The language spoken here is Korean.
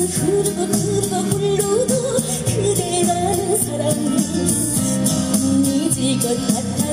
시간 흐르고 흐르고 흘러도 그대라는 사람은 잊을 것 같아.